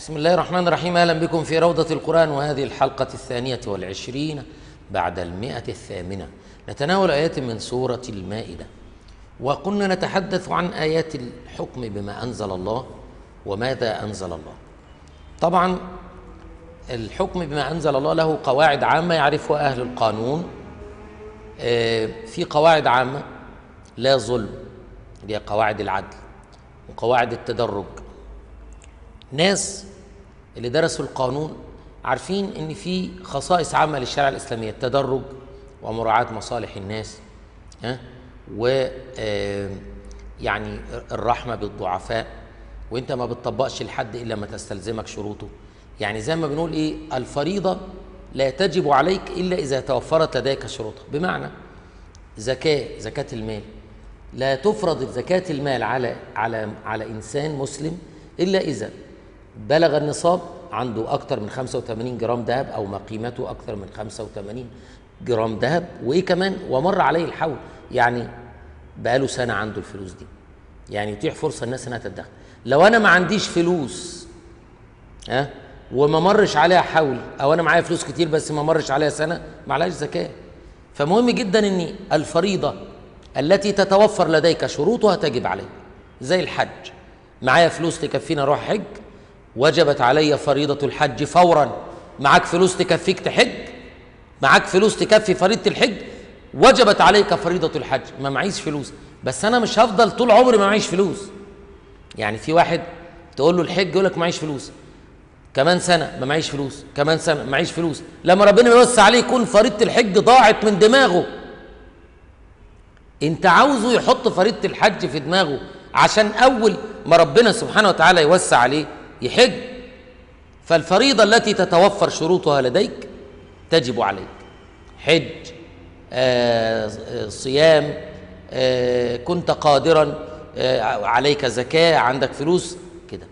بسم الله الرحمن الرحيم. أهلا بكم في روضة القرآن وهذه الحلقة الثانية والعشرين بعد المئة الثامنة. نتناول آيات من سورة المائدة. وقلنا نتحدث عن آيات الحكم بما أنزل الله. وماذا أنزل الله. طبعا الحكم بما أنزل الله له قواعد عامة يعرفها أهل القانون. آه، في قواعد عامة لا ظلم هي قواعد العدل وقواعد التدرج. ناس اللي درسوا القانون عارفين إن في خصائص عامة للشريعة الإسلامية التدرج ومراعاة مصالح الناس ها و آه، يعني الرحمة بالضعفاء. وانت ما بتطبقش الحد إلا ما تستلزمك شروطه. يعني زي ما بنقول إيه الفريضة لا تجب عليك إلا إذا توفرت لديك شروطها. بمعنى زكاة زكاة المال. لا تفرض زكاة المال على على على إنسان مسلم إلا إذا بلغ النصاب عنده أكثر من 85 جرام ذهب أو ما قيمته أكثر من 85 جرام ذهب. وإيه كمان؟ ومر عليه الحول. يعني بقاله سنة عنده الفلوس دي. يعني يتيح فرصة الناس إنها تدخل لو أنا ما عنديش فلوس ها وما مرش عليها حول أو أنا معايا فلوس كتير بس ما مرش عليها سنة ما عليهاش زكاة. فمهم جدا إن الفريضة التي تتوفر لديك شروطها تجب عليك. زي الحج. معايا فلوس تكفيني أروح حج؟ وجبت علي فريضة الحج فورا. معاك فلوس تكفيك تحج؟ معاك فلوس تكفي فريضة الحج؟ وجبت عليك فريضة الحج. ما معيش فلوس. بس أنا مش هفضل طول عمري ما معيش فلوس. يعني في واحد تقول له الحج يقول لك معيش فلوس. كمان سنة ما معيش فلوس. كمان سنة ما معيش فلوس. لما ربنا يوسع عليه يكون فريضة الحج ضاعت من دماغه. انت عاوزه يحط فريضة الحج في دماغه عشان أول ما ربنا سبحانه وتعالى يوسع عليه يحج. فالفريضة التي تتوفر شروطها لديك تجب عليك. حج آه، صيام آه، كنت قادرا عليك زكاة عندك فلوس كده.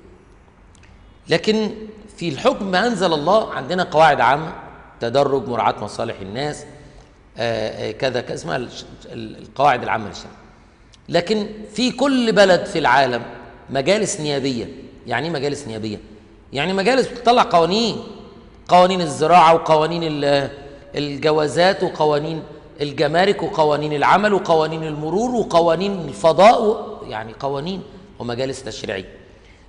لكن في الحكم ما أنزل الله عندنا قواعد عامة تدرج مراعاة مصالح الناس آه، آه، كذا كذا اسمها القواعد العامة للشرع. لكن في كل بلد في العالم مجالس نيابية. يعني إيه مجالس نيابية؟ يعني مجالس بتطلع قوانين قوانين الزراعة وقوانين ال- الجوازات وقوانين الجمارك وقوانين العمل وقوانين المرور وقوانين الفضاء يعني قوانين ومجالس تشريعية.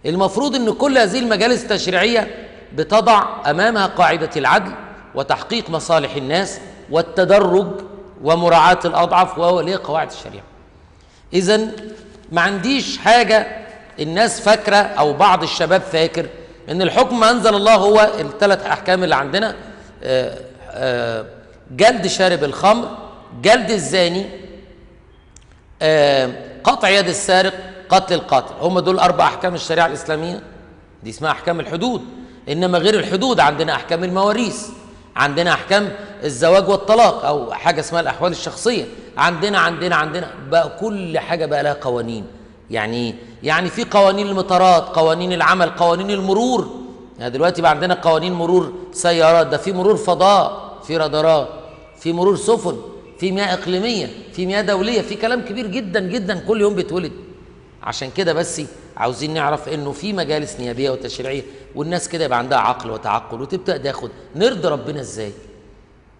المفروض إن كل هذه المجالس التشريعية بتضع أمامها قاعدة العدل وتحقيق مصالح الناس والتدرج ومراعاة الأضعف وهو قواعد الشريعة. إذا ما عنديش حاجة الناس فاكرة أو بعض الشباب فاكر إن الحكم ما أنزل الله هو الثلاث أحكام اللي عندنا آه، آه، جلد شارب الخمر جلد الزاني آه، قطع يد السارق قتل القاتل. هم دول أربع أحكام الشريعة الإسلامية. دي اسمها أحكام الحدود. إنما غير الحدود عندنا أحكام المواريث عندنا أحكام الزواج والطلاق أو حاجة اسمها الأحوال الشخصية. عندنا عندنا عندنا. بقى كل حاجة بقى لها قوانين. يعني يعني في قوانين المطارات قوانين العمل قوانين المرور. يعني دلوقتي بقى عندنا قوانين مرور سيارات. ده في مرور فضاء في رادارات. في مرور سفن في مياه إقليمية في مياه دولية في كلام كبير جدا جدا كل يوم بيتولد. عشان كده بس عاوزين نعرف إنه في مجالس نيابية وتشريعية والناس كده يبقى عندها عقل وتعقل وتبدأ تاخد. نرضي ربنا إزاي؟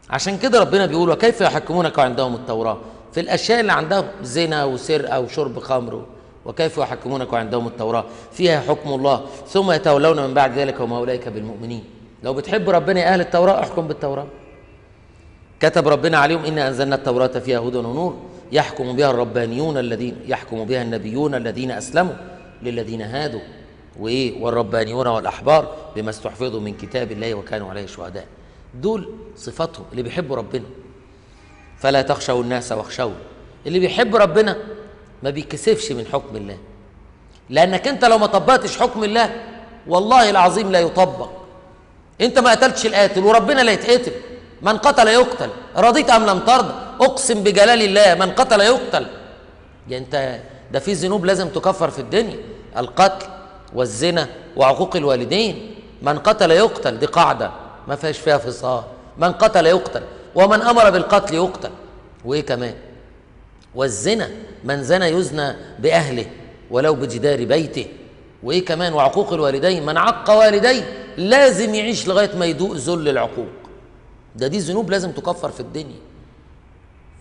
عشان كده ربنا بيقول وكيف يحكمونك وعندهم التوراة؟ في الأشياء اللي عندهم زنا وسرقة وشرب خمر وكيف يحكمونك وعندهم التوراة؟ فيها حكم الله ثم يتولون من بعد ذلك وما أولئك بالمؤمنين. لو بتحب ربنا يا أهل التوراة احكم بالتوراة. كتب ربنا عليهم إنا أنزلنا التوراة فيها هدى ونور يحكم بها الربانيون الذين يحكم بها النبيون الذين أسلموا للذين هادوا. وإيه والربانيون والأحبار بما استحفظوا من كتاب الله وكانوا عليه شهداء. دول صفاتهم اللي بيحبوا ربنا. فلا تخشوا الناس واخشوا اللي بيحب ربنا ما بيكسفش من حكم الله. لأنك أنت لو ما طبقتش حكم الله والله العظيم لا يطبق. أنت ما قتلتش القاتل وربنا لا يتقتل. من قتل يقتل. رضيت أم لم ترضى أقسم بجلال الله من قتل يقتل. يعني أنت ده في ذنوب لازم تكفر في الدنيا. القتل والزنا وعقوق الوالدين. من قتل يقتل دي قاعدة ما فيهاش فيها فصال. من قتل يقتل ومن أمر بالقتل يقتل. وإيه كمان؟ والزنا من زنى يزنى بأهله ولو بجدار بيته. وإيه كمان؟ وعقوق الوالدين. من عق والديه لازم يعيش لغاية ما يدوق ذل العقوق. ده دي ذنوب لازم تكفر في الدنيا.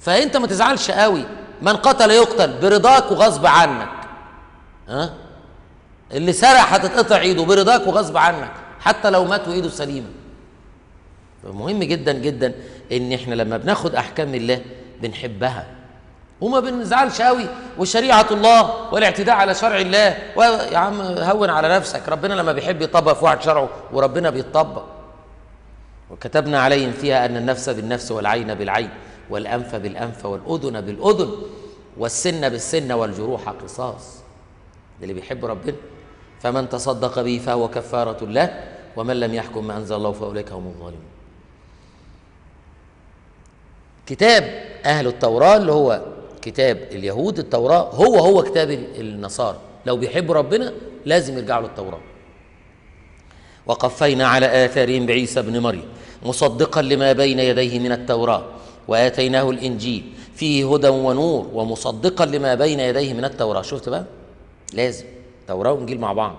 فأنت ما تزعلش قوي. من قتل يقتل برضاك وغصب عنك. ها؟ اللي سرق هتتقطع إيده برضاك وغصب عنك. حتى لو مات وإيده سليمة. مهم جدا جدا إن إحنا لما بناخد أحكام الله بنحبها. وما بنزعلش قوي. وشريعة الله والاعتداء على شرع الله. يا عم هون على نفسك. ربنا لما بيحب يطبق في واحد شرعه وربنا بيطبق. وكتبنا عليهم فيها أن النفس بالنفس والعين بالعين والأنف بالأنف والأذن بالأذن والسن بالسن والجروح قصاص. ده اللي بيحب ربنا. فمن تصدق به فهو كفارة له ومن لم يحكم ما أنزل الله فأولئك هم الظالمون. كتاب أهل التوراة اللي هو كتاب اليهود التوراة هو هو كتاب النصارى. لو بيحبوا ربنا لازم يرجعوا للتوراة وقفينا على آثارهم بعيسى بن مريم مصدقا لما بين يديه من التوراة وآتيناه الإنجيل فيه هدى ونور ومصدقا لما بين يديه من التوراة. شفت بقى؟ لازم. توراة وإنجيل مع بعض.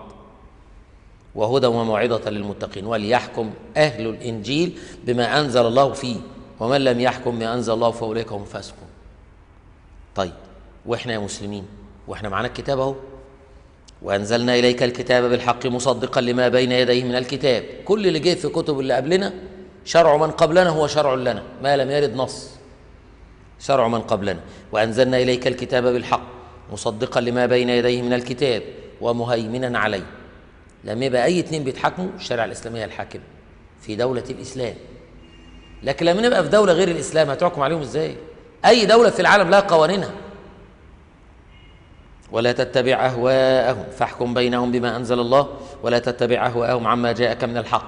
وهدى وموعظة للمتقين وليحكم أهل الإنجيل بما أنزل الله فيه ومن لم يحكم بما أنزل الله فأولئك هم فاسقون طيب وإحنا يا مسلمين وإحنا معانا الكتاب أهو. وأنزلنا إليك الكتاب بالحق مصدقا لما بين يديه من الكتاب. كل اللي جه في كتب اللي قبلنا شرع من قبلنا هو شرع لنا ما لم يرد نص. شرع من قبلنا. وأنزلنا إليك الكتاب بالحق مصدقا لما بين يديه من الكتاب ومهيمنا عليه. لما يبقى أي اتنين بيتحاكموا الشريعة الإسلامية الحاكمة في دولة الإسلام. لكن لما نبقى في دولة غير الإسلام هتحكم عليهم إزاي؟ أي دولة في العالم لها قوانينها. ولا تتبع أهواءهم. فاحكم بينهم بما أنزل الله. ولا تتبع أهواءهم عما جاءك من الحق.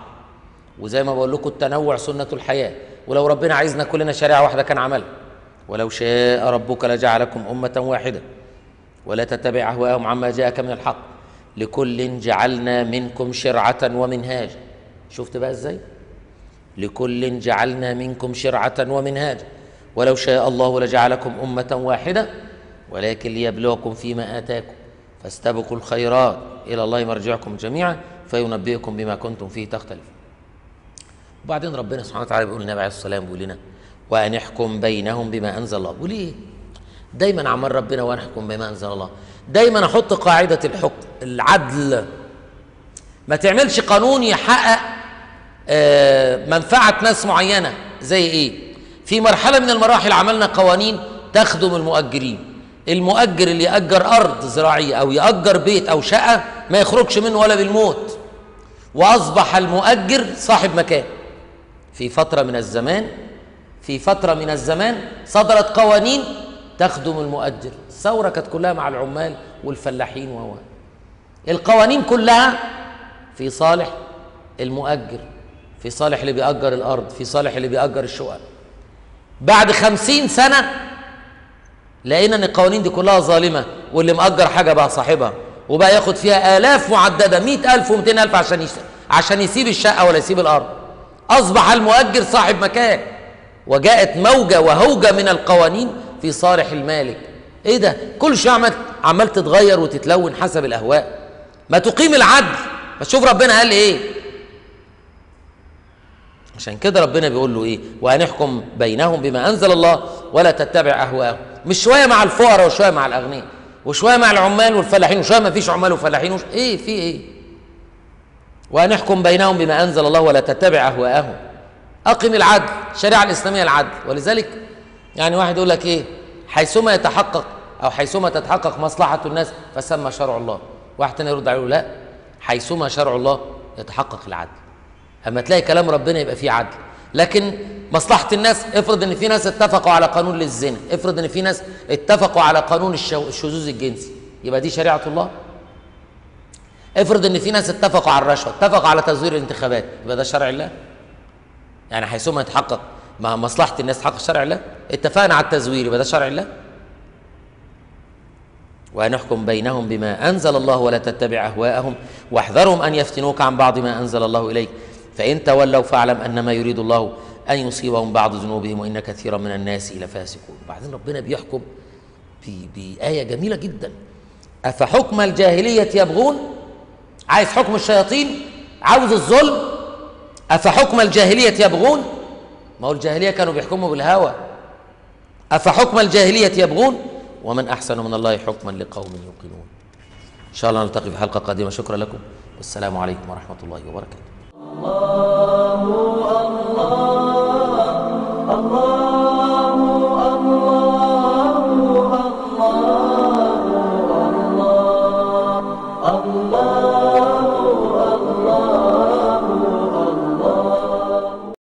وزي ما بقول لكم التنوع سنة الحياة. ولو ربنا عايزنا كلنا شريعه واحدة كان عملها ولو شاء ربك لجعلكم أمة واحدة. ولا تتبع أهواءهم عما جاءك من الحق. لكل جعلنا منكم شرعة ومنهاجا شفت بقى إزاي؟ لكل جعلنا منكم شرعة ومنهاجا ولو شاء الله لجعلكم أمة واحدة. ولكن ليبلوكم فيما آتاكم. فاستبقوا الخيرات إلى الله مرجعكم جميعا فينبئكم بما كنتم فيه تختلفون. وبعدين ربنا سبحانه وتعالى بيقول النبي عليه الصلاة والسلام بيقول لنا وأن احكم بينهم بما أنزل الله. وليه دايما عمال ربنا وأن احكم بما أنزل الله. دايما أحط قاعدة الحكم العدل. ما تعملش قانون يحقق منفعة ناس معينة. زي إيه؟ في مرحلة من المراحل عملنا قوانين تخدم المؤجرين. المؤجر اللي يأجر أرض زراعية أو يأجر بيت أو شقة ما يخرجش منه ولا بالموت. وأصبح المؤجر صاحب مكان. في فترة من الزمان في فترة من الزمان صدرت قوانين تخدم المؤجر. الثورة كانت كلها مع العمال والفلاحين وهو القوانين كلها في صالح المؤجر في صالح اللي بيأجر الأرض في صالح اللي بيأجر الشقق. بعد خمسين سنة لقينا أن القوانين دي كلها ظالمة واللي مأجر حاجة بقى صاحبها وبقى ياخد فيها مئة ألف ومئتين ألف عشان يس... عشان يسيب الشقة ولا يسيب الأرض. أصبح المؤجر صاحب مكان. وجاءت موجة وهوجة من القوانين في صالح المالك. إيه ده؟ كل شيء عمال عمال تتغير وتتلون حسب الأهواء. ما تقيم العدل. فشوف ربنا قال إيه؟ عشان كده ربنا بيقول له إيه؟ وهنحكم بينهم بما أنزل الله ولا تتبع أهواءهم. مش شوية مع الفقراء وشوية مع الأغنياء وشوية مع العمال والفلاحين وشوية ما فيش عمال وفلاحين وش... إيه في إيه؟ وهنحكم بينهم بما أنزل الله ولا تتبع أهواءهم. أقم العدل الشريعه الإسلامية العدل. ولذلك يعني واحد يقول لك إيه؟ حيثما يتحقق أو حيثما تتحقق مصلحة الناس فسمى شرع الله. واحد تاني يرد عليه لا حيثما شرع الله يتحقق العدل. أما تلاقي كلام ربنا يبقى فيه عدل. لكن مصلحة الناس افرض إن في ناس اتفقوا على قانون للزنا افرض إن في ناس اتفقوا على قانون. الشذوذ الجنسي يبقى دي شريعة الله؟ افرض إن في ناس اتفقوا على الرشوة اتفقوا على تزوير الانتخابات يبقى ده شرع الله؟ يعني حيثما يتحقق مع مصلحة الناس تحقق شرع الله؟ اتفقنا على التزوير يبقى ده شرع الله؟ وأن احكم بينهم بما أنزل الله ولا تتبع أهواءهم واحذرهم أن يفتنوك عن بعض ما أنزل الله إليك. فإن تولوا فاعلم أنما يريد الله أن يصيبهم بعض ذنوبهم وإن كثيرا من الناس لفاسقون. بعدين ربنا بيحكم بآية جميلة جدا. أفحكم الجاهلية يبغون؟ عايز حكم الشياطين؟ عاوز الظلم؟ أفحكم الجاهلية يبغون؟ ما هو الجاهلية كانوا بيحكموا بالهوى. أفحكم الجاهلية يبغون؟ ومن أحسن من الله حكما لقوم يوقنون. إن شاء الله نلتقي في حلقة قادمة. شكرا لكم. والسلام عليكم ورحمة الله وبركاته. الله